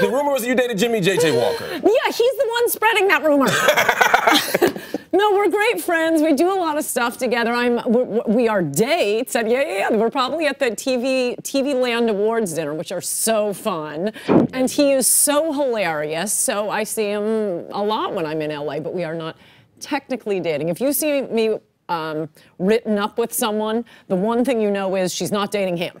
The rumor was you dated Jimmy JJ Walker. Yeah, he's the one spreading that rumor. no, we're great friends. We do a lot of stuff together. I'm we're, we are dates, and yeah, yeah, yeah, we're probably at the TV TV Land Awards dinner, which are so fun. And he is so hilarious. So I see him a lot when I'm in LA, but we are not technically dating. If you see me um, written up with someone, the one thing you know is she's not dating him.